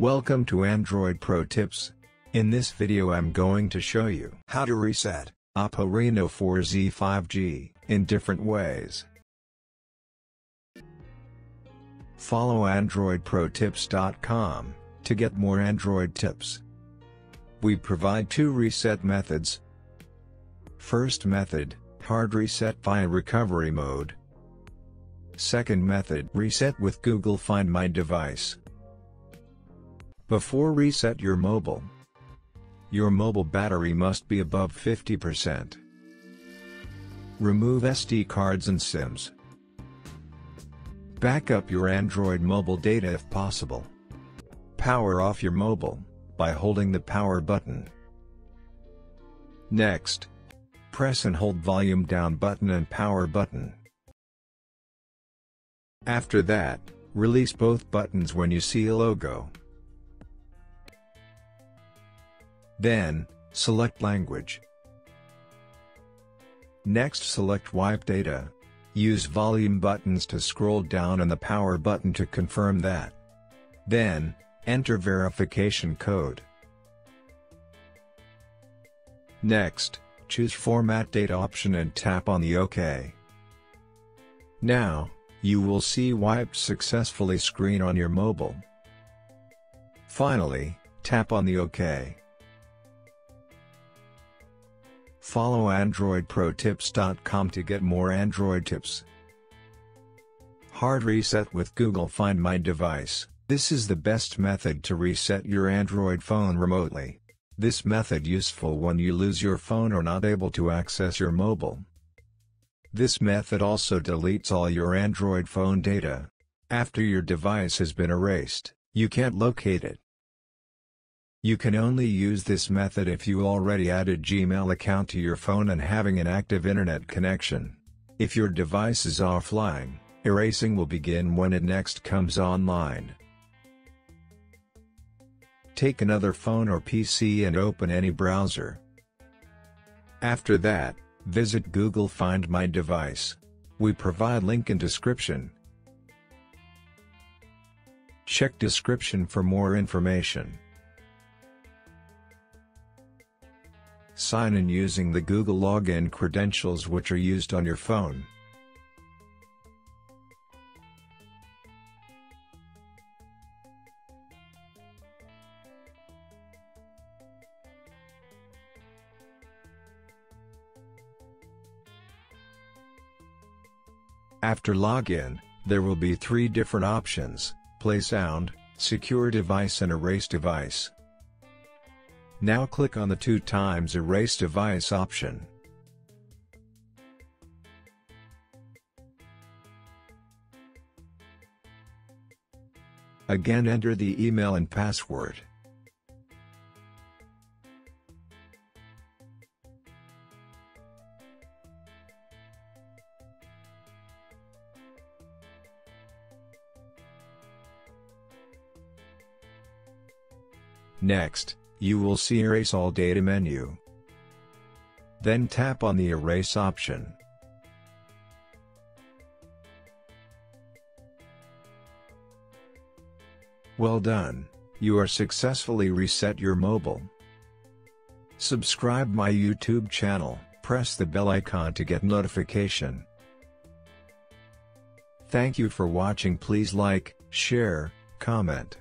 Welcome to Android Pro Tips. In this video I'm going to show you how to reset Oppo Reno 4Z 5G in different ways. Follow AndroidProTips.com to get more Android tips. We provide two reset methods. First method, hard reset via recovery mode. Second method, reset with Google Find My device. Before reset your mobile, your mobile battery must be above 50%. Remove SD cards and SIMs. Back up your Android mobile data if possible. Power off your mobile, by holding the power button. Next, press and hold volume down button and power button. After that, release both buttons when you see a logo. Then, select language. Next select wipe data. Use volume buttons to scroll down and the power button to confirm that. Then, enter verification code. Next, choose Format Data option and tap on the OK. Now, you will see wiped successfully screen on your mobile. Finally, tap on the OK. Follow AndroidProTips.com to get more Android tips. Hard reset with Google Find My device. This is the best method to reset your Android phone remotely. This method useful when you lose your phone or not able to access your mobile. This method also deletes all your Android phone data. After your device has been erased, you can't locate it. You can only use this method if you already added Gmail account to your phone and having an active internet connection. If your device is offline, erasing will begin when it next comes online. Take another phone or PC and open any browser. After that, visit Google Find My device. We provide link in description. Check description for more information. Sign in using the Google login credentials which are used on your phone. After login, there will be three different options, Play Sound, Secure Device and Erase Device. Now click on the 2 times Erase Device option. Again enter the email and password. Next, you will see Erase All Data menu. Then tap on the Erase option. Well done, you are successfully reset your mobile. Subscribe my YouTube channel, press the bell icon to get notification. Thank you for watching please like, share, comment.